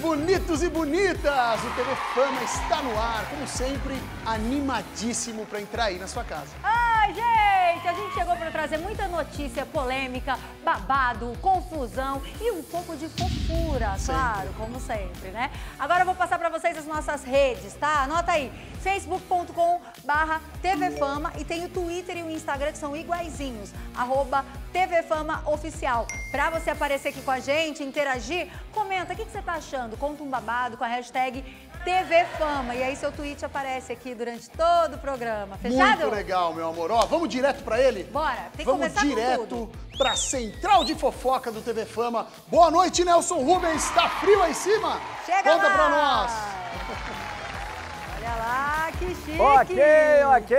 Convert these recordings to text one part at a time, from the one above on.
bonitos e bonitas! O TV Fama está no ar, como sempre, animadíssimo para entrar aí na sua casa. Ai, gente, a gente chegou para trazer muita notícia polêmica, babado, confusão e um pouco de fofura, Sempre. claro, como sempre, né? Agora eu vou passar para vocês as nossas redes, tá? Anota aí, facebook.com barra tvfama e tem o Twitter e o Instagram que são iguaizinhos, arroba tvfama oficial. Pra você aparecer aqui com a gente, interagir, comenta o que, que você tá achando, conta um babado com a hashtag TVFama e aí seu tweet aparece aqui durante todo o programa, fechado? Muito legal, meu amor. Ó, vamos direto para ele? Bora, tem que vamos começar com direto tudo. para Central de Fofoca do TV Fama. Boa noite, Nelson Rubens. Tá frio aí em cima? Chega Conta lá! pra nós. Olha lá, que chique! Ok, ok.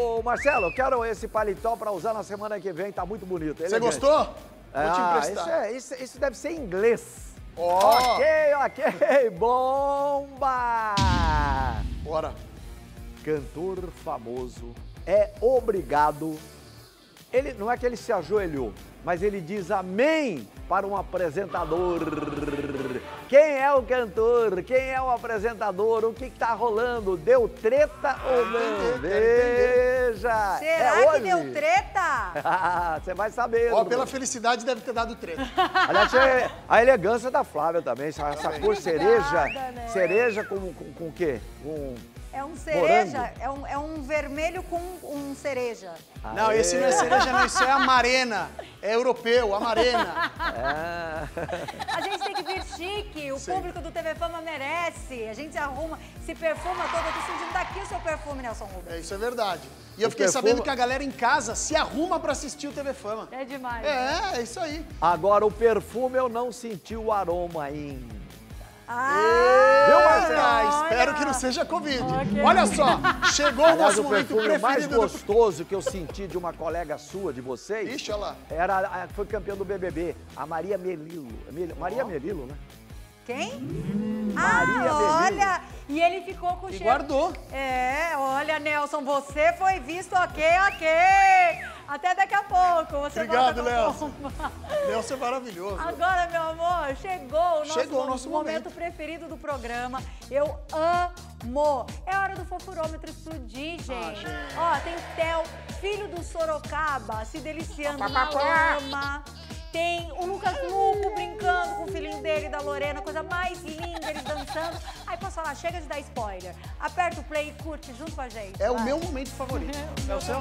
Ô, Marcelo, eu quero esse paletó pra usar na semana que vem, tá muito bonito. Você gostou? Vou te Ah, emprestar. isso, é, isso, isso deve ser em inglês. Ó. Ok, ok, bomba! Bora. Cantor famoso é obrigado. Ele não é que ele se ajoelhou, mas ele diz amém para um apresentador. Quem é o cantor? Quem é o apresentador? O que está rolando? Deu treta ou não? quero entender. Veja! Será é que hoje. deu treta? Você vai saber. Ó, pela felicidade deve ter dado treta. Aliás, é a elegância da Flávia também. Essa, essa cor cereja. né? Cereja com, com, com o quê? Com. É um cereja, Morango. é um, é um vermelho com um cereja. Não, esse não é cereja, não. Isso é amarena. É europeu, amarena. É. A gente tem que vir chique, o Sim. público do TV Fama merece. A gente se arruma, se perfuma todo. Eu tô sentindo daqui o seu perfume, Nelson Rubens. É, isso é verdade. E eu O fiquei perfume- sabendo que a galera em casa se arruma pra assistir o TV Fama. É demais. É, é isso aí. Agora, o perfume eu não senti o aroma ainda. Ah, Viu, Marcelo? Ah, espero que não seja Covid. Olha só, chegou o nosso o momento perfume mais preferido do... gostoso que eu senti de uma colega sua, de vocês, Ixi, olha lá. era, a- foi campeã do BBB, a Maria Melilo. Mel- Maria Melilo, né? Quem? Maria ah, Belilo. olha! E ele ficou com o cheiro. guardou. É, olha, Nelson, você foi visto ok, ok. Até daqui a pouco. Você Obrigado, Nelson. Nelson é maravilhoso. Agora, meu amor, chegou o nosso, Chegou o nosso momento, momento. preferido do programa. Eu amo. É hora do fofurômetro explodir, gente. Ó, tem Theo, filho do Sorocaba, se deliciando na lama. Tem o Lucas Luco brincando com o filhinho dele, da Lorena, coisa mais linda, eles dançando. Aí posso falar, chega de dar spoiler. Aperta o play e curte junto com a gente. É o vai. meu momento favorito. É o seu?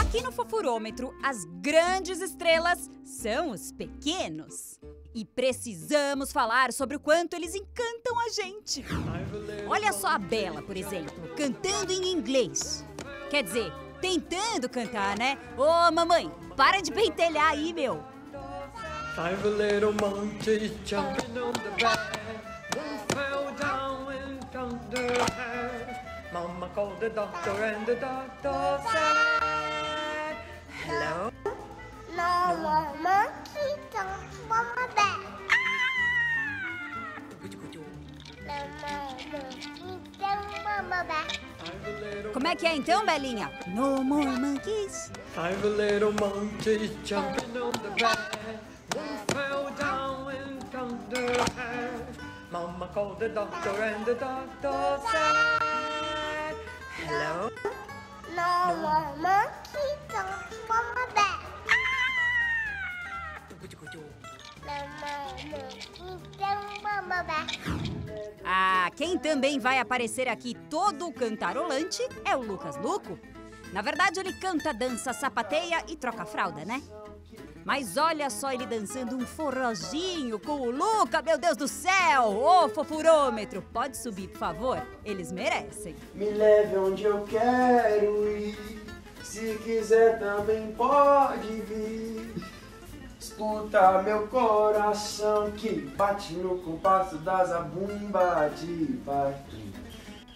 Aqui no Fofurômetro, as grandes estrelas são os pequenos. E precisamos falar sobre o quanto eles encantam a gente. Olha só a Bela, por exemplo, cantando em inglês. Quer dizer, tentando cantar, né? Ô, mamãe, para de pentelhar aí, meu. Five little monkeys jumping on the bed. One fell down and found their head. Mama called the doctor and the doctor said, Hello? No. No monkey, don't mama back. Five little, Como é que é então, Belinha? No more monkeys. five little monkeys jumping on the bed. One fell down and head. Mama called the doctor and the doctor said, Hello? No more monkey, don't mama back. No more monkey, don't mama back. Ah, quem também vai aparecer aqui todo cantarolante é o Lucas Luco. Na verdade, ele canta, dança, sapateia e troca fralda, né? Mas olha só ele dançando um forrozinho com o Luca, meu Deus do céu! Ô, fofurômetro, pode subir, por favor? Eles merecem. Me leve onde eu quero ir. Se quiser também pode vir. Escuta meu coração que bate no compasso das zabumba de baixo.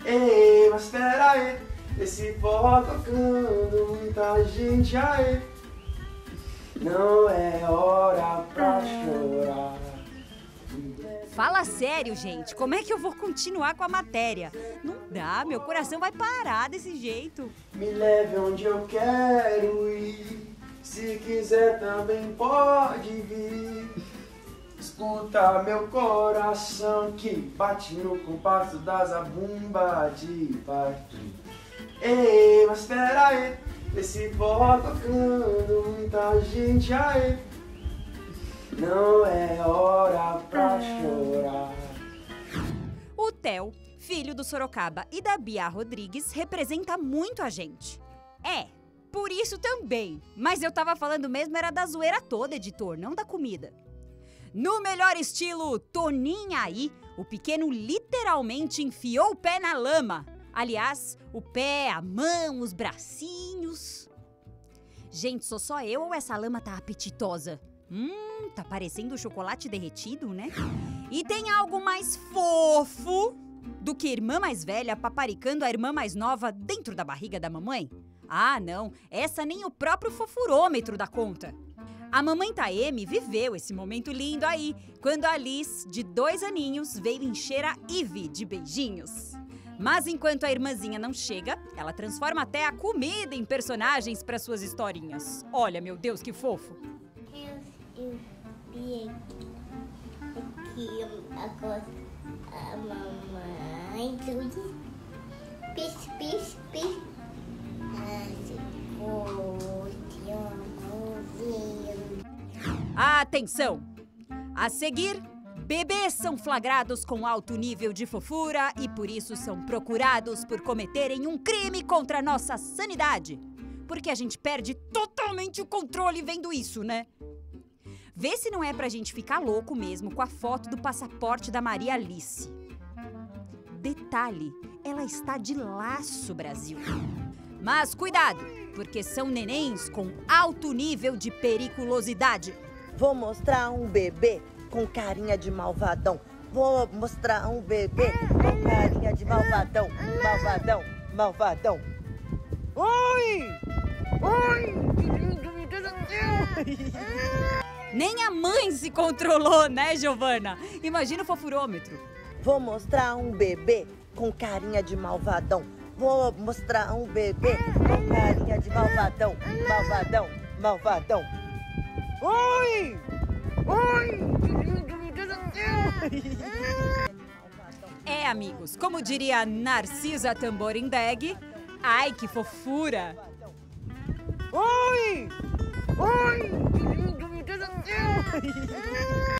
Ei, mas espera aí, esse forró tocando, muita gente aí. Não é hora pra chorar. Fala sério, gente. Como é que eu vou continuar com a matéria? Não dá, meu coração vai parar desse jeito. Me leve onde eu quero ir. Se quiser também pode vir. Escuta meu coração que bate no compasso das abumba de partir. Ei, mas espera aí, esse forró tocando, muita gente aí. Não é hora pra chorar. O Theo, filho do Sorocaba e da Bia Rodrigues, representa muito a gente. É, por isso também. Mas eu tava falando mesmo era da zoeira toda, editor, não da comida. No melhor estilo Toninha aí, o pequeno literalmente enfiou o pé na lama. Aliás, o pé, a mão, os bracinhos. Gente, sou só eu ou essa lama tá apetitosa? Hum, tá parecendo chocolate derretido, né? E tem algo mais fofo do que irmã mais velha paparicando a irmã mais nova dentro da barriga da mamãe? Ah, não, essa nem o próprio fofurômetro dá conta. A mamãe Taeme viveu esse momento lindo aí, quando a Alice, de dois aninhos, veio encher a Ivy de beijinhos. Mas enquanto a irmãzinha não chega, ela transforma até a comida em personagens para suas historinhas. Olha, meu Deus, que fofo! Eu, eu vi aqui, aqui agora a mamãe. Pis, pis, pis. Atenção! A seguir, bebês são flagrados com alto nível de fofura e por isso são procurados por cometerem um crime contra a nossa sanidade. Porque a gente perde totalmente o controle vendo isso, né? Vê se não é pra gente ficar louco mesmo com a foto do passaporte da Maria Alice. Detalhe, ela está de laço, Brasil. Mas cuidado, porque são nenéns com alto nível de periculosidade. Vou mostrar um bebê com carinha de malvadão. Vou mostrar um bebê com carinha de malvadão. Malvadão, malvadão. Oi! Oi! Nem a mãe se controlou, né, Giovana? Imagina o fofurômetro. Vou mostrar um bebê com carinha de malvadão. Vou mostrar um bebê com carinha de malvadão. Malvadão, malvadão. Oi! Oi! É, amigos, como diria Narcisa Tamborindeg, ai que fofura! Oi! Oi!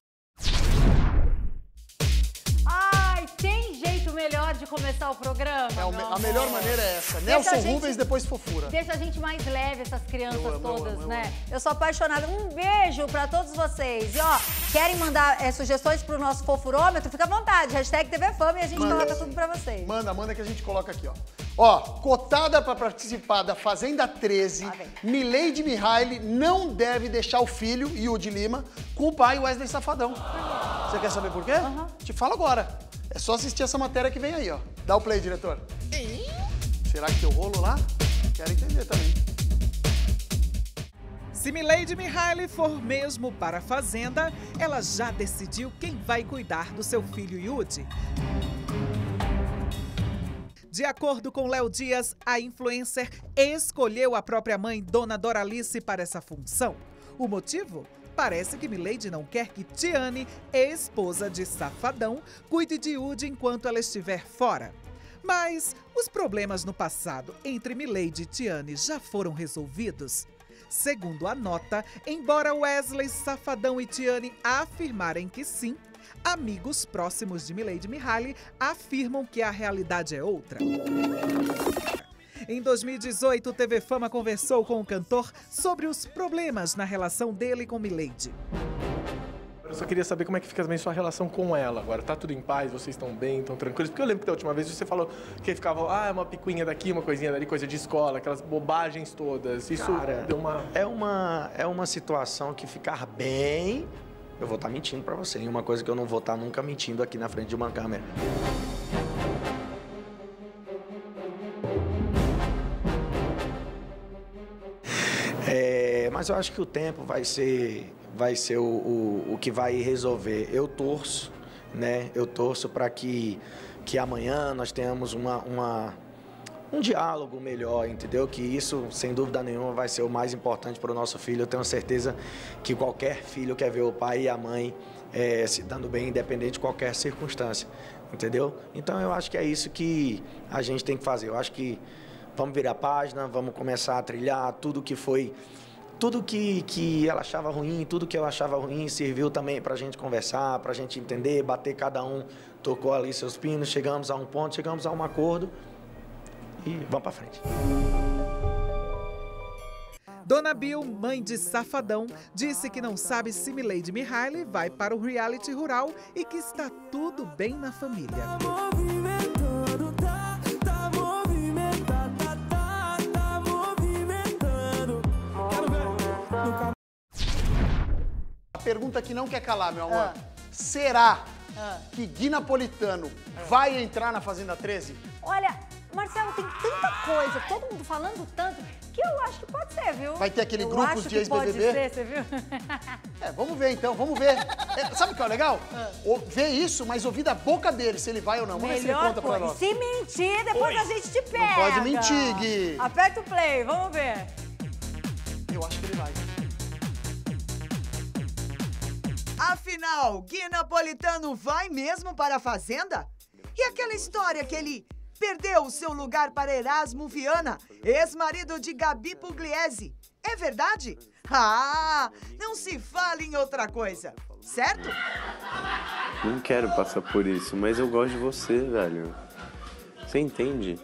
de começar o programa? É, o a melhor maneira é essa. Deixa Nelson gente- Rubens, depois fofura. Deixa a gente mais leve, essas crianças Eu todas, eu né? Eu sou apaixonada. Um beijo pra todos vocês. E ó, querem mandar é, sugestões pro nosso fofurômetro? Fica à vontade. Hashtag TV Fama e a gente Manda. coloca tudo pra vocês. Manda, manda que a gente coloca aqui, ó. Ó, cotada pra participar da Fazenda 13, Lá vem. Mileide Mihaly não deve deixar o filho, Yudi Lima, com o pai Wesley Safadão. Você quer saber por quê? Te falo agora. É só assistir essa matéria que vem aí, ó. Dá o play, diretor. Será que tem o rolo lá? Quero entender também. Se Milady Mihaly for mesmo para a Fazenda, ela já decidiu quem vai cuidar do seu filho Yudi. De acordo com Léo Dias, a influencer escolheu a própria mãe, Dona Doralice, para essa função. O motivo? Parece que Milady não quer que Tiane, esposa de Safadão, cuide de Yudi enquanto ela estiver fora. Mas os problemas no passado entre Milady e Tiane já foram resolvidos? Segundo a nota, embora Wesley, Safadão e Tiane afirmarem que sim, amigos próximos de Milady Mihaly afirmam que a realidade é outra. Em 2018, o TV Fama conversou com o cantor sobre os problemas na relação dele com Milady. Eu só queria saber como é que fica também sua relação com ela agora. Tá tudo em paz? Vocês estão bem? Estão tranquilos? Porque eu lembro que da última vez você falou que ficava, ah, uma picuinha daqui, uma coisinha dali, coisa de escola, aquelas bobagens todas. Isso Cara, deu uma. É uma, é uma situação que ficar bem, eu vou estar mentindo pra você. E uma coisa que eu não vou estar nunca mentindo aqui na frente de uma câmera. Mas eu acho que o tempo vai ser, vai ser o, o, o que vai resolver. Eu torço, né? Eu torço para que, que amanhã nós tenhamos uma, uma, um diálogo melhor, entendeu? Que isso, sem dúvida nenhuma, vai ser o mais importante para o nosso filho. Eu tenho certeza que qualquer filho quer ver o pai e a mãe eh, se dando bem, independente de qualquer circunstância, entendeu? Então eu acho que é isso que a gente tem que fazer. Eu acho que vamos virar a página, vamos começar a trilhar tudo que foi. Tudo que, que ela achava ruim, tudo que eu achava ruim, serviu também para a gente conversar, para a gente entender, bater cada um, tocou ali seus pinos, chegamos a um ponto, chegamos a um acordo e vamos para frente. Dona Bill, mãe de Safadão, disse que não sabe se Milady Mihaly vai para o reality rural e que está tudo bem na família. Pergunta que não quer calar, meu amor. Será que Gui Napolitano vai entrar na Fazenda 13? Olha, Marcelo, tem tanta coisa, todo mundo falando tanto, que eu acho que pode ser, viu? Vai ter aquele eu grupos acho de que pode ex-BBB? ser, você viu? É, vamos ver então, vamos ver. É, sabe o que é legal? Ah. O- ver isso, mas ouvir da boca dele se ele vai ou não. Vamos ver se ele Melhor conta pra coisa. nós. Se mentir, depois a gente te pega. pode mentir, Gui. Aperta o play, vamos ver. Eu acho que ele vai. Afinal, Gui Napolitano vai mesmo para a Fazenda? E aquela história que ele perdeu o seu lugar para Erasmo Viana, ex-marido de Gabi Pugliese, é verdade? Ah, não se fala em outra coisa, certo? Não quero passar por isso, mas eu gosto de você, velho. Você entende?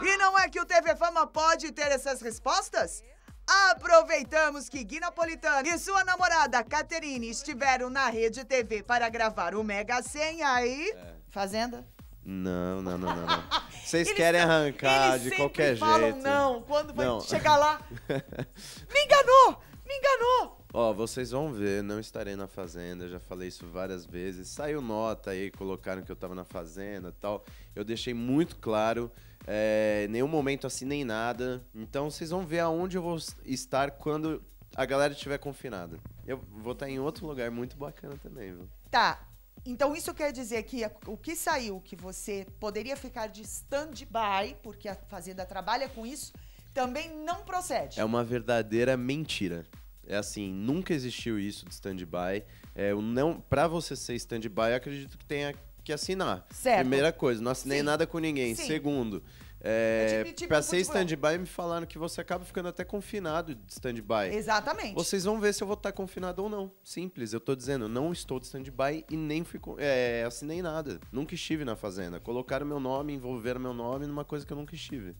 E não é que o TV Fama pode ter essas respostas? Aproveitamos que Gui Napolitano e sua namorada Caterine estiveram na Rede TV para gravar o Mega Senha e... Fazenda? Não, não, não, não. não. Vocês Eles querem arrancar de qualquer falam jeito. não, quando vai Não. chegar lá. Me enganou! Me enganou! Ó, vocês vão ver, não estarei na fazenda, já falei isso várias vezes. Saiu nota aí, colocaram que eu tava na fazenda e tal. Eu deixei muito claro, é, nenhum momento assinei nada. Então vocês vão ver aonde eu vou estar quando a galera estiver confinada. Eu vou estar em outro lugar muito bacana também, viu? Tá, então isso quer dizer que o que saiu que você poderia ficar de stand-by, porque a Fazenda trabalha com isso, também não procede. É uma verdadeira mentira. É assim, nunca existiu isso de stand-by. É, não, pra você ser stand-by, eu acredito que tenha que assinar. Certo. Primeira coisa, não assinei Sim. nada com ninguém. Sim. Segundo, É tipo- tipo pra ser futebol. stand-by, me falaram que você acaba ficando até confinado de stand-by. Exatamente. Vocês vão ver se eu vou estar confinado ou não. Simples, eu tô dizendo, não estou de stand-by e nem fui, é, assinei nada. Nunca estive na fazenda. Colocaram meu nome, envolveram meu nome numa coisa que eu nunca estive.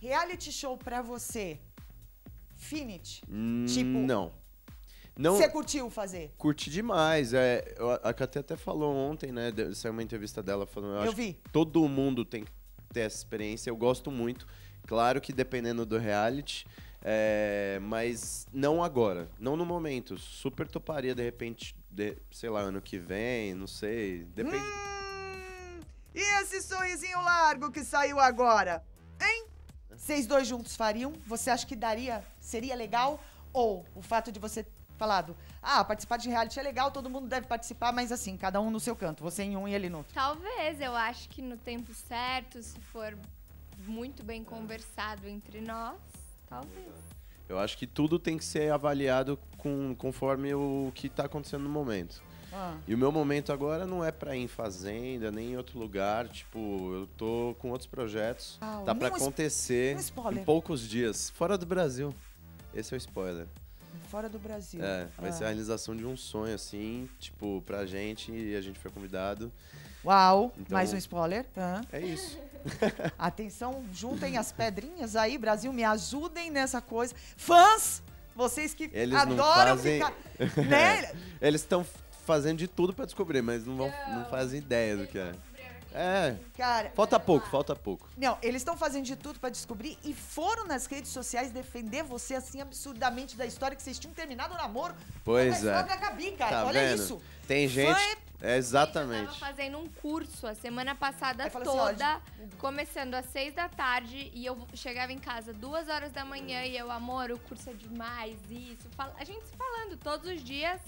Reality show pra você, Finite, Hum, Tipo, não. Não, você curtiu fazer? Curti demais. É, eu- a Catê até falou ontem, né? Saiu uma entrevista dela falando. Eu acho vi. que todo mundo tem que ter essa experiência. Eu gosto muito. Claro que dependendo do reality. é, mas não agora. Não no momento. Super toparia, de repente, de- sei lá, ano que vem, não sei. Depende. E esse sorrisinho largo que saiu agora? Hein? Vocês dois juntos fariam? Você acha que daria? Seria legal? Ou o fato de você falado, ah, participar de reality é legal, todo mundo deve participar, mas assim, cada um no seu canto, você em um e ele no outro. Talvez, eu acho que no tempo certo, se for muito bem conversado entre nós, talvez. Eu acho que tudo tem que ser avaliado com, conforme o que tá acontecendo no momento. Ah. E o meu momento agora não é pra ir em fazenda, nem em outro lugar. Tipo, eu tô com outros projetos. Ah, tá es- acontecer um em poucos dias. Fora do Brasil. Esse é o spoiler. Fora do Brasil. É, vai Ah. ser a realização de um sonho, assim, tipo, pra gente, e a gente foi convidado. Uau, Então- mais um spoiler. Ah. É isso. Atenção, juntem as pedrinhas aí, Brasil, me ajudem nessa coisa. Fãs, vocês que Eles adoram fazem. ficar. Né? Eles estão fazendo de tudo pra descobrir, mas não, vão, não fazem ideia do que é. É. Cara, Falta pouco, falta pouco. Não, eles estão fazendo de tudo pra descobrir e foram nas redes sociais defender você assim absurdamente da história que vocês tinham terminado o namoro. Pois é. sogra Gabi, cara. Tá Olha vendo? isso. Tem gente. é- É exatamente. Tava fazendo um curso a semana passada assim, ó, toda, começando às seis da tarde, e eu chegava em casa duas horas da manhã e eu, amor, o curso é demais, isso. A gente se falando todos os dias,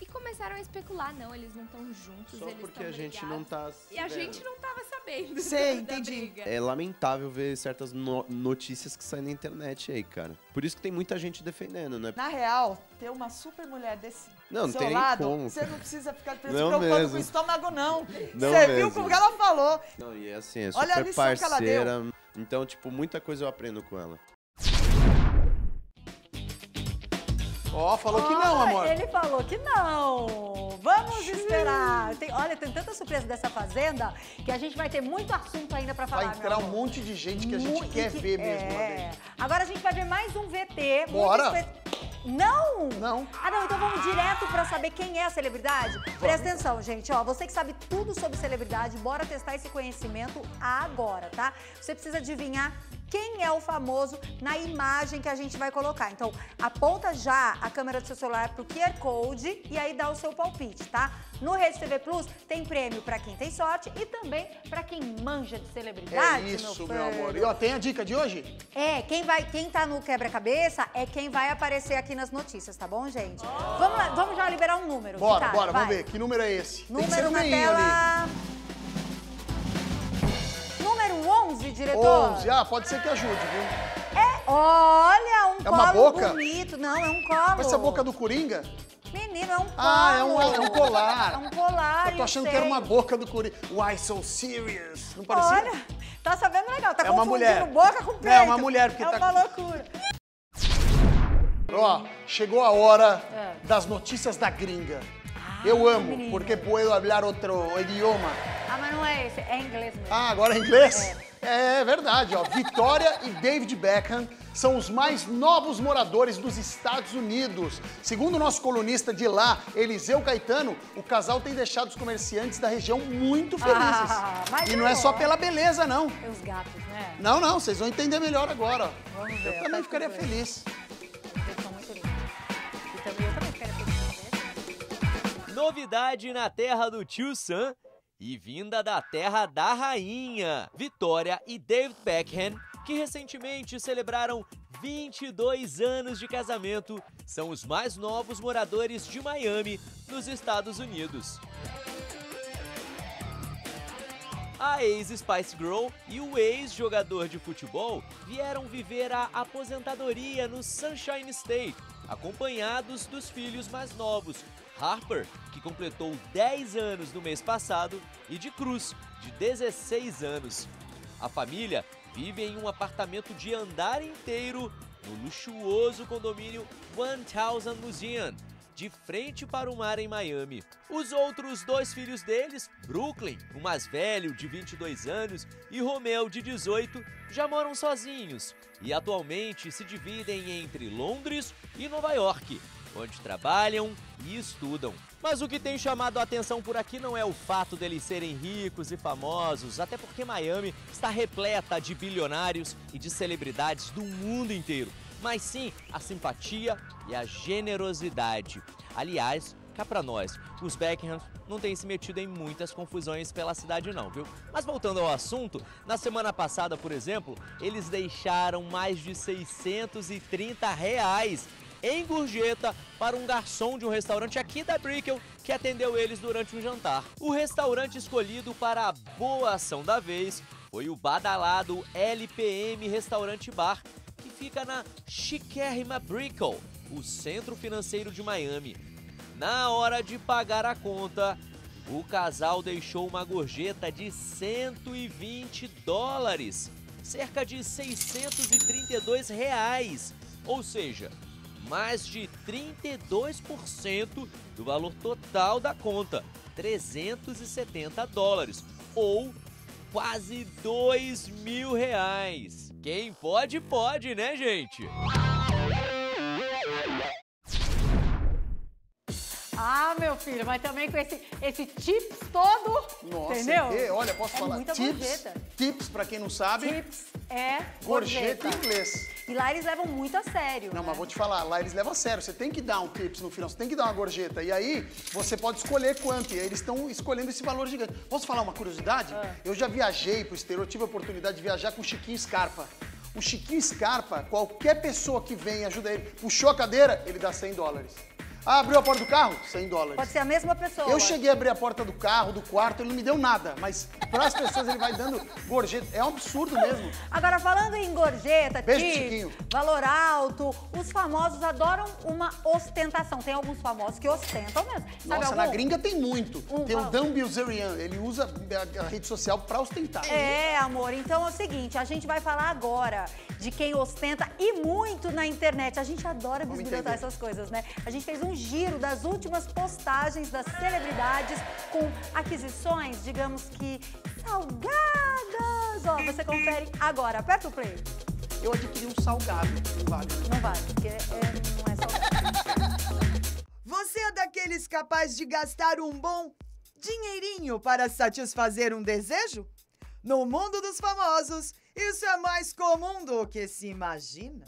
E começaram a especular, não, eles não estão juntos, Só eles porque a gente brigados. não tá E a gente não tava sabendo. Sei, da entendi. briga. É lamentável ver certas no- notícias que saem na internet aí, cara. Por isso que tem muita gente defendendo, né? Na real, ter uma super mulher desse Não, não seu tem lado, como, você não precisa ficar se preocupando mesmo. com o estômago, não. Não Você viu mesmo. como que ela falou? Não, e assim, é Olha a super lição que ela deu. parceira. Então, tipo, muita coisa eu aprendo com ela. Ó, falou que não, amor. Ele falou que não. Vamos esperar. Tem- olha, tem tanta surpresa dessa fazenda que a gente vai ter muito assunto ainda pra falar. Vai entrar um monte de gente que a gente Muito quer que- ver mesmo é. Agora a gente vai ver mais um VT. Bora. Não! Não. Ah, não, então vamos direto pra saber quem é a celebridade? Presta atenção, gente, ó, você que sabe tudo sobre celebridade, bora testar esse conhecimento agora, tá? Você precisa adivinhar quem é o famoso na imagem que a gente vai colocar. Então, aponta já a câmera do seu celular pro QR Code e aí dá o seu palpite, tá? No Rede TV Plus tem prêmio pra quem tem sorte e também pra quem manja de É celebridade, isso, meu, filho. amor. E ó, tem a dica de hoje? É, quem vai, quem tá no quebra-cabeça é quem vai aparecer aqui nas notícias, tá bom, gente? Vamos lá, vamos já liberar um número. Bora, bora, vai. vamos ver. Que número é esse? tem que ser Número na tela. Número diretor. 11. Ah, pode ser que ajude, viu? É, olha, um É uma colo boca? bonito. Não, é um colo. Vai ser a boca do Coringa? Menino, é um colo. Ah, é um, é um colar. É um colar. Eu tô achando que era uma boca do Coringa. Why so serious? Não parecia? Olha, tá sabendo legal. Tá É uma confundindo mulher. boca com Não, peito. é uma mulher, porque é tá- uma loucura. Ó, chegou a hora É. das notícias da gringa. Eu amo, menino. porque puedo falar outro idioma. Ah, mas não é esse, é inglês mesmo. Ah, agora é inglês? É, verdade, ó. Vitória e David Beckham são os mais novos moradores dos Estados Unidos. Segundo o nosso colunista de lá, Eliseu Caetano, o casal tem deixado os comerciantes da região muito felizes. Ah, mas e não é é só pela beleza, não. É os gatos, né? Não, não, vocês vão entender melhor agora. ó. Vamos ver. Eu também ficaria feliz. Muito lindos. E também, eu também ficaria feliz. Novidade na terra do tio Sam e vinda da terra da rainha, Vitória e David Beckham, que recentemente celebraram 22 anos de casamento, são os mais novos moradores de Miami, nos Estados Unidos. A ex-Spice Girl e o ex-jogador de futebol vieram viver a aposentadoria no Sunshine State, acompanhados dos filhos mais novos, Harper, que completou 10 anos no mês passado, e de Cruz, de 16 anos. A família vive em um apartamento de andar inteiro no luxuoso condomínio 1000 Museum, de frente para o mar em Miami. Os outros dois filhos deles, Brooklyn, o mais velho, de 22 anos, e Romeu, de 18, já moram sozinhos e atualmente se dividem entre Londres e Nova York, onde trabalham e estudam. Mas o que tem chamado a atenção por aqui não é o fato deles serem ricos e famosos, até porque Miami está repleta de bilionários e de celebridades do mundo inteiro, mas sim a simpatia e a generosidade. Aliás, cá pra nós, os Beckham não têm se metido em muitas confusões pela cidade não, viu? Mas voltando ao assunto, na semana passada, por exemplo, eles deixaram mais de 630 reais em gorjeta para um garçom de um restaurante aqui da Brickell que atendeu eles durante um jantar. O restaurante escolhido para a boa ação da vez foi o badalado LPM Restaurante Bar, que fica na chiquérrima Brickell, o centro financeiro de Miami. Na hora de pagar a conta, o casal deixou uma gorjeta de 120 dólares, cerca de 632 reais, ou seja, mais de 32% do valor total da conta, 370 dólares, ou quase 2 mil reais. Quem pode, pode, né, gente? Filho, mas também com esse, esse tips todo, Nossa, entendeu? olha, posso é falar? muita tips, gorjeta. tips, pra quem não sabe, Tips é gorjeta gorjeta. em inglês. E lá eles levam muito a sério. Não, né? mas vou te falar, lá eles levam a sério. Você tem que dar um tips no final, você tem que dar uma gorjeta. E aí, você pode escolher quanto. E aí eles estão escolhendo esse valor gigante. Posso falar uma curiosidade? Ah. Eu já viajei pro exterior, tive a oportunidade de viajar com o Chiquinho Scarpa. O Chiquinho Scarpa, qualquer pessoa que vem e ajuda ele, puxou a cadeira, ele dá 100 dólares. Ah, abriu a porta do carro? 100 dólares. Pode ser a mesma pessoa. Eu cheguei a abrir a porta do carro, do quarto, ele não me deu nada. Mas para as pessoas ele vai dando gorjeta. É um absurdo mesmo. Agora, falando em gorjeta, Beijo, tip, valor alto, os famosos adoram uma ostentação. Tem alguns famosos que ostentam mesmo. Sabe Nossa, na algum? gringa tem muito. Um tem o fala- Dan Bilzerian, ele usa a, rede social para ostentar. É, amor. Então é o seguinte, a gente vai falar agora de quem ostenta e muito na internet. A gente adora bisbilhotar essas coisas, né? A gente fez um giro das últimas postagens das celebridades com aquisições, digamos que salgadas. Ó, você confere agora. Aperta o play. Eu adquiri um salgado, não vale. Não vale, porque é, não é salgado. Você é daqueles capazes de gastar um bom dinheirinho para satisfazer um desejo? No mundo dos famosos, isso é mais comum do que se imagina.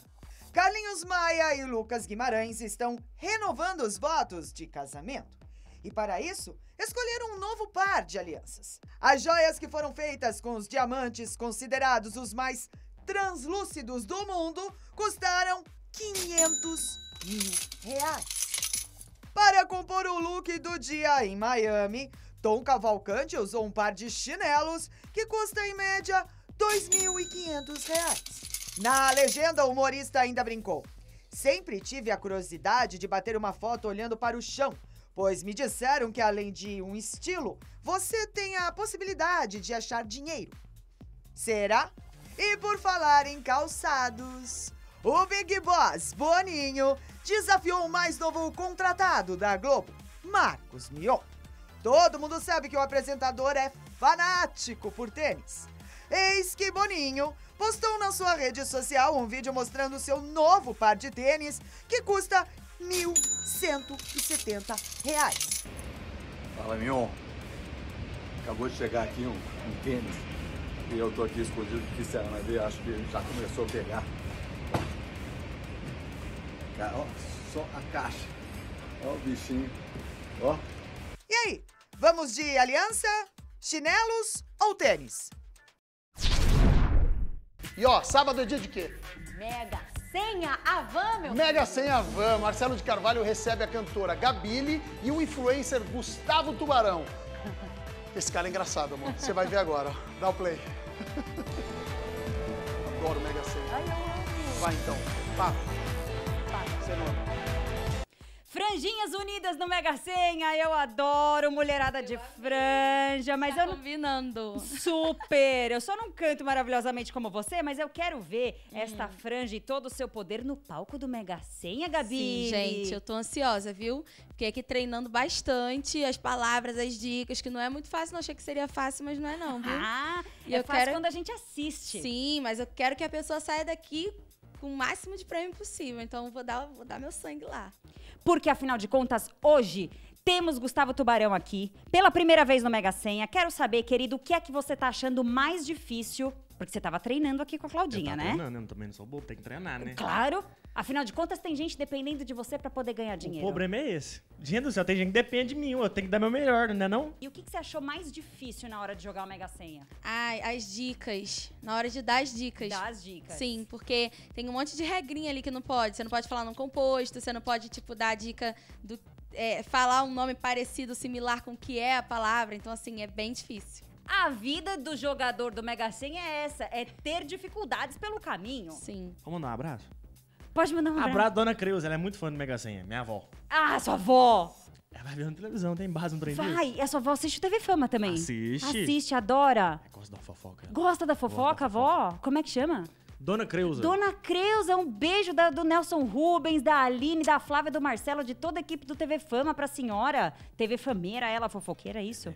Carlinhos Maia e Lucas Guimarães estão renovando os votos de casamento. E para isso, escolheram um novo par de alianças. As joias que foram feitas com os diamantes considerados os mais translúcidos do mundo custaram 500 mil reais. Para compor o look do dia em Miami, Tom Cavalcante usou um par de chinelos que custa em média 2.500 reais. Na legenda, o humorista ainda brincou. Sempre tive a curiosidade de bater uma foto olhando para o chão, pois me disseram que além de um estilo, você tem a possibilidade de achar dinheiro. Será? E por falar em calçados, o Big Boss Boninho desafiou o mais novo contratado da Globo, Marcos Mion. Todo mundo sabe que o apresentador é fanático por tênis. Eis que Boninho postou na sua rede social um vídeo mostrando seu novo par de tênis que custa 1.170 reais. Fala, Mion. Acabou de chegar aqui um, um tênis. E eu tô aqui escondido porque se ela vai ver, acho que já começou a pegar. Cara, ó, só a caixa. Ó o bichinho. Ó. E aí, vamos de aliança, chinelos ou tênis? E ó, sábado é dia de quê? Mega senha Avan, meu Mega. Senha Van, Marcelo de Carvalho recebe a cantora Gabile e o influencer Gustavo Tubarão. Esse cara é engraçado, amor. Você vai ver agora, ó. Dá o play. Adoro Mega Senha. Vai então. Pá. Cenoura. Franjinhas unidas no Mega Senha, eu adoro mulherada de franja, mas eu não... combinando. Super! Eu só não canto maravilhosamente como você, mas eu quero ver Hum. esta franja e todo o seu poder no palco do Mega Senha, Gabi. Sim, gente, eu tô ansiosa, viu? Fiquei aqui treinando bastante as palavras, as dicas, que não é muito fácil. Não achei que seria fácil, mas não é não, viu? Ah, E é eu fácil quero- quando a gente assiste. Sim, mas eu quero que a pessoa saia daqui com o máximo de prêmio possível. Então, eu vou dar, vou dar meu sangue lá. Porque, afinal de contas, hoje temos Gustavo Tubarão aqui, pela primeira vez no Mega Senha. Quero saber, querido, o que é que você tá achando mais difícil? Porque você tava treinando aqui com a Claudinha, eu né? treinando, eu também não sou bobo, tem que treinar, né? Claro. Afinal de contas, tem gente dependendo de você pra poder ganhar O dinheiro. problema é esse. Gente do céu, tem gente que depende de mim, eu tenho que dar meu melhor, não é não? E o que, que você achou mais difícil na hora de jogar o Mega Senha? Ai, as dicas. Na hora de dar as dicas. Dar as dicas. Sim, porque tem um monte de regrinha ali que não pode. Você não pode falar num composto, você não pode, tipo, dar a dica do. É, falar um nome parecido, similar com o que é a palavra. Então, assim, é bem difícil. A vida do jogador do Mega Senha é essa, é ter dificuldades pelo caminho. Sim. Vamos mandar um abraço? Pode mandar um abraço. Abraço, dona Creuza, ela é muito fã do Mega Senha, minha avó. Ah, sua avó! Ela vai ver na televisão, tem base no trem. Vai, a sua avó assiste o TV Fama também. Assiste. Assiste, adora. Gosto da fofoca. Gosta da fofoca, avó? Como é que chama? Dona Creuza. Dona Creuza, um beijo da- do Nelson Rubens, da Aline, da Flávia, do Marcelo, de toda a equipe do TV Fama pra senhora. TV Fameira, ela fofoqueira, é isso?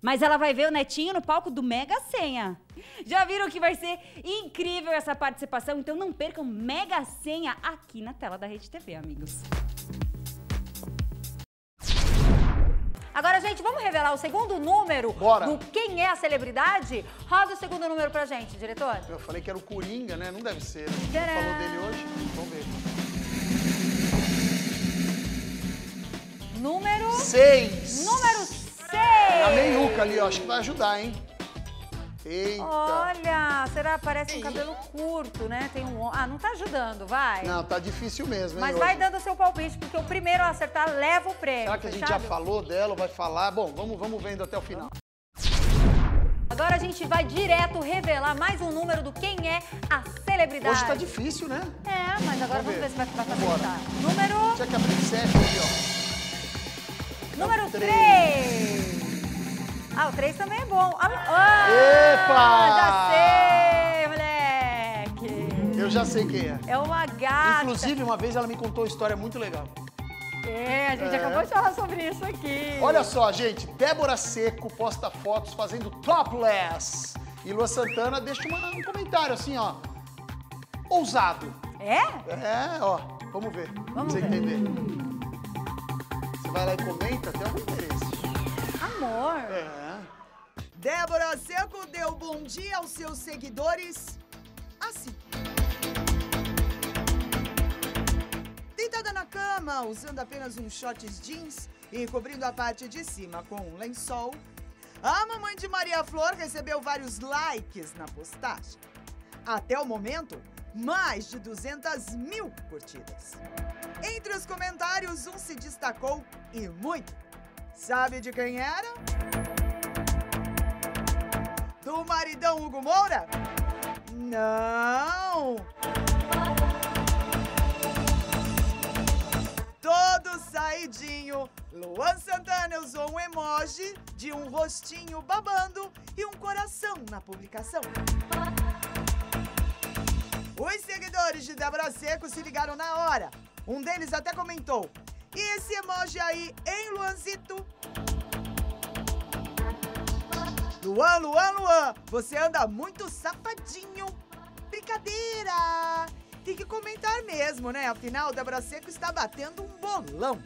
Mas ela vai ver o netinho no palco do Mega Senha. Já viram que vai ser incrível essa participação? Então não percam Mega Senha aqui na tela da Rede TV, amigos. Agora, gente, vamos revelar o segundo número Bora. do Quem é a Celebridade? Roda o segundo número pra gente, diretor. Eu falei que era o Coringa, né? Não deve ser. né? Tcharam. Falou dele hoje? Vamos ver. Número... Seis. Número 6. A meiuca ali, ó. Acho que vai ajudar, hein? Olha, será? Parece um cabelo curto, né? Tem um... Ah, não tá ajudando, vai. Não, tá difícil mesmo, hein, Mas vai hoje. dando o seu palpite, porque o primeiro a acertar leva o prêmio. Será que a gente já fechado? falou dela vai falar? Bom, vamos, vamos vendo até o final. Agora a gente vai direto revelar mais um número do quem é a celebridade. Hoje tá difícil, né? É, mas agora vamos, Vamos ver. ver se vai, vai Vambora. facilitar. Número... Tinha que abrir sete aqui, ó. Número três. 3. Ah, o 3 também é bom. Ah, ah, Já sei, moleque. Eu já sei quem é. É uma gata. Inclusive, uma vez ela me contou uma história muito legal. É, a gente É. acabou de falar sobre isso aqui. Olha só, gente, Débora Seco posta fotos fazendo topless. E Lua Santana deixa uma- um comentário assim, ó. Ousado. É? É, ó. Vamos ver. Vamos você entender. Você vai lá e comenta, tem algum interesse. Amor. É. Débora Seco deu bom dia aos seus seguidores assim. Deitada na cama, usando apenas um shorts jeans e cobrindo a parte de cima com um lençol, a mamãe de Maria Flor recebeu vários likes na postagem. Até o momento, mais de 200 mil curtidas. Entre os comentários, um se destacou e muito. Sabe de quem era? Maridão Hugo Moura? Não! Todo saidinho, Luan Santana usou um emoji de um rostinho babando e um coração na publicação. Os seguidores de Débora Seco se ligaram na hora. Um deles até comentou: E esse emoji aí, hein, Luanzito? Luan, Luan, Luan, você anda muito safadinho. Brincadeira! Tem que comentar mesmo, né? Afinal, Débora Seco está batendo um bolão.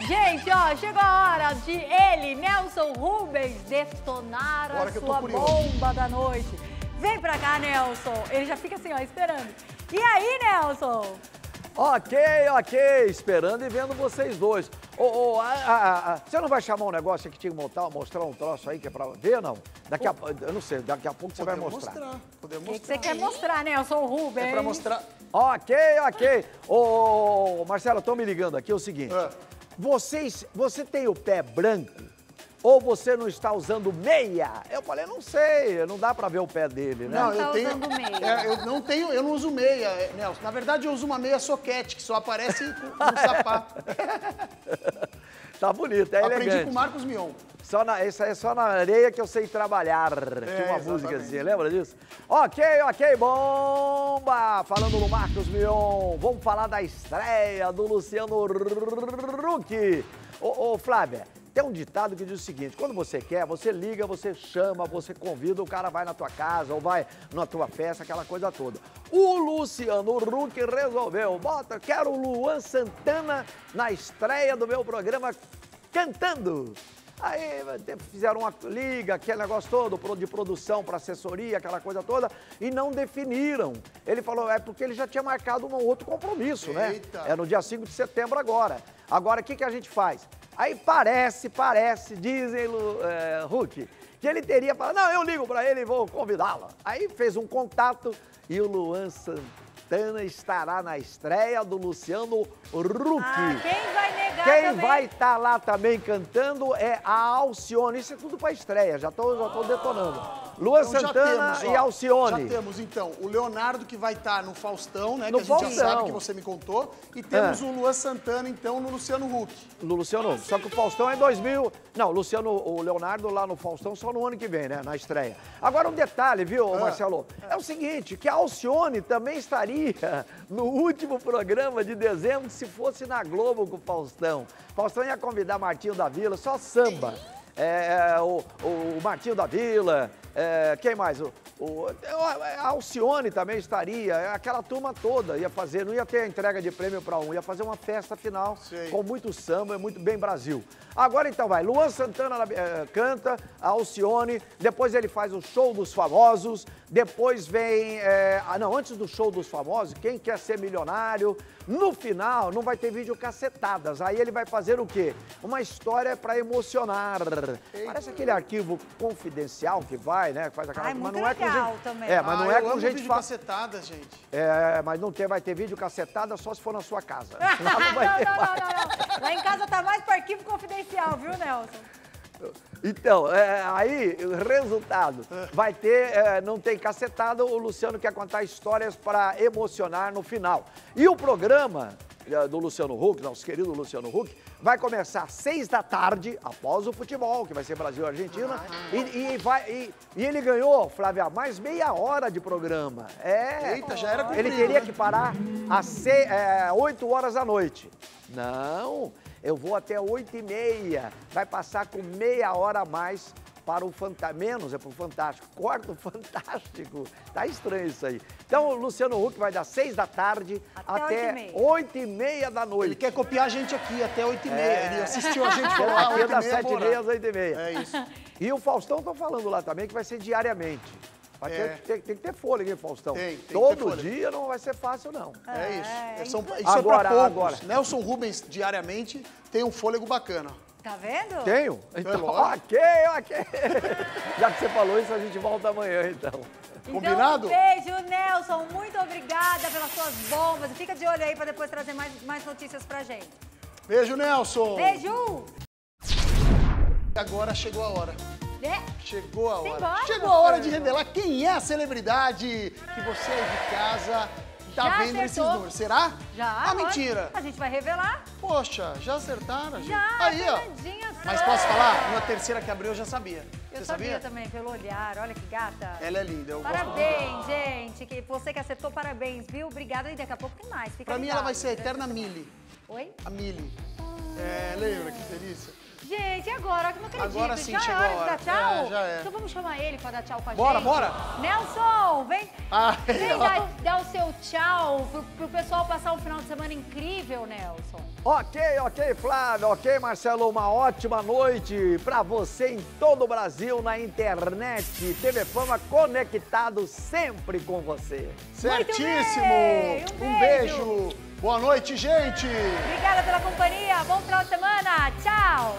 Gente, ó, chegou a hora de ele, Nelson Rubens, detonar a sua bomba da noite. Vem pra cá, Nelson. Ele já fica assim, ó, esperando. E aí, Nelson? Ok, ok, esperando e vendo vocês dois. Ô, ô, a- a- a- você não vai chamar um negócio que tinha que montar, mostrar um troço aí que é pra ver, não? Daqui a, eu não sei, daqui a pouco você vai Podemos mostrar. mostrar. Podemos O que, que mostrar. você quer mostrar, Nelson Rubens? É pra mostrar. Ok, ok. Ô, Marcelo, estão me ligando aqui, é o seguinte. Ah. Vocês, você tem o pé branco ou você não está usando meia? Eu falei, não sei, não dá pra ver o pé dele, né? Não, eu tá tenho. usando meia. É, eu não tenho, eu não uso meia, é, Nelson. Na verdade, eu uso uma meia soquete, que só aparece com um sapato. Tá bonito, é Aprendi elegante. com o Marcos Mion. Só na, isso aí é só na areia que eu sei trabalhar. É, Tinha uma música assim, lembra disso? Ok, ok, bomba! Falando no Marcos Mion, vamos falar da estreia do Luciano Huck. Ô, ô, Flávia, tem um ditado que diz o seguinte, quando você quer, você liga, você chama, você convida, o cara vai na tua casa ou vai na tua festa, aquela coisa toda. O Luciano Huck resolveu, bota, quero o Luan Santana na estreia do meu programa cantando. Aí fizeram uma liga, aquele negócio todo de produção para assessoria, aquela coisa toda, e não definiram. Ele falou, é porque ele já tinha marcado um outro compromisso, Eita. né? É no dia 5 de setembro agora. Agora, o que, que a gente faz? Aí parece, parece, dizem, é, Hulk, que ele teria falado, não, eu ligo para ele e vou convidá-la. Aí fez um contato e o Luan Santana estará na estreia do Luciano Huck. Ah, quem vai negar Quem também? vai estar lá também cantando é a Alcione. Isso é tudo para estreia, já tô, já tô detonando. Luan Então Santana temos, e ó, Alcione. Já temos, então, o Leonardo que vai estar no Faustão, né? No que a gente Faustão. já sabe que você me contou. E temos É. o Luan Santana, então, no Luciano Huck. No Luciano, só que o Faustão é 2000. Não, o Luciano, o Leonardo lá no Faustão só no ano que vem, né? Na estreia. Agora um detalhe, viu, Ah. Marcelo? É o seguinte, que a Alcione também estaria no último programa de dezembro se fosse na Globo com o Faustão. Faustão ia convidar Martinho da Vila, só samba. É, o, o Martinho da Vila, é, quem mais? O, a Alcione também estaria, aquela turma toda ia fazer, não ia ter a entrega de prêmio para um, ia fazer uma festa final com muito samba, muito bem Brasil. Agora então vai, Luan Santana eh, canta, a Alcione, depois ele faz o show dos famosos, depois vem, eh, ah não, antes do show dos famosos, quem quer ser milionário, no final não vai ter vídeo cacetadas, aí ele vai fazer o quê? Uma história para emocionar. Parece aquele arquivo confidencial que vai, né, que faz aquela... Ai, mas não é com gente, também. É, mas não Ah, é eu com gente vídeo fa- cacetadas, gente. É, mas não tem, vai ter vídeo cacetada só se for na sua casa. Lá não, não vai ter não, não, não, não. Lá em casa tá mais para arquivo confidencial, viu, Nelson? Então, é, aí, resultado, vai ter, é, não tem cacetada, o Luciano quer contar histórias para emocionar no final. E o programa é, do Luciano Huck, nosso querido Luciano Huck, vai começar às seis da tarde, após o futebol, que vai ser Brasil e Argentina, e, e vai, e, e ele ganhou, Flávia, mais meia hora de programa. É, Eita, já era Ele comprido, teria né? que parar às se- é, 8 horas da noite. Não, eu vou até 8 e meia. Vai passar com meia hora a mais para o Fantástico. Menos é para o Fantástico. Corta o Fantástico. Tá estranho isso aí. Então, o Luciano Huck vai das 6 da tarde Até até 8h30. 8 e meia da noite. Ele quer copiar a gente aqui até 8 e meia. É. Ele assistiu a gente falou, ah, Aqui 8 é e das meia, 7 vou e meia às 8 e meia. É isso. E o Faustão tá falando lá também que vai ser diariamente. Ter- É. tem, tem que ter fôlego, hein, Faustão? Tem, tem que ter Todo dia não vai ser fácil, não. É isso. É, são, isso agora, é pra poucos. agora. Nelson Rubens, diariamente, tem um fôlego bacana. Tá vendo? Tenho? Então, É ok, ok. Já que você falou isso, a gente volta amanhã, então. Então, um beijo, Nelson. Muito obrigada pelas suas bombas. E fica de olho aí para depois trazer mais, mais notícias pra gente. Beijo, Nelson. Beijo! Agora chegou a hora. É. Chegou a hora. Simbora, Chegou a hora de revelar quem é a celebridade que você aí de casa tá Já vendo esses acertou. números. Será? Já? Ah, mentira. A gente vai revelar. Poxa, já acertaram, gente. Já, Aí, ó. Mas posso falar? Uma terceira que abriu eu já sabia. Eu Você sabia, sabia? também, pelo olhar. Olha que gata. Ela é linda. Eu Parabéns, gente. Que você que acertou, parabéns, viu? Obrigada. E daqui a pouco tem mais. Fica Pra mim ela vai ligado. ser a eterna Mili. Oi? A Mili. É, lembra que delícia? Gente, e agora? Que eu não acredito. Agora sim, já chegou é a hora de hora. dar tchau? É, já é. Então vamos chamar ele pra dar tchau com a Bora, gente. bora. Nelson, vem, Ah, vem dar, dar o seu tchau pro, pro pessoal passar um final de semana incrível, Nelson. Ok, ok, Flávio, ok, Marcelo, uma ótima noite pra você em todo o Brasil, na internet. TV Fama conectado sempre com você. Certíssimo! um Um beijo! Boa noite, gente! Obrigada pela companhia. Bom final de semana. Tchau.